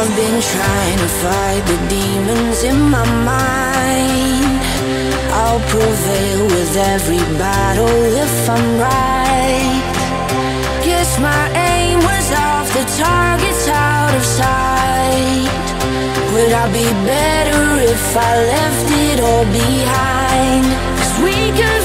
I've been trying to fight the demons in my mind. I'll prevail with every battle if I'm right. Guess my aim was off, the target's out of sight. Would I be better if I left it all behind? Cause we can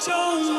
control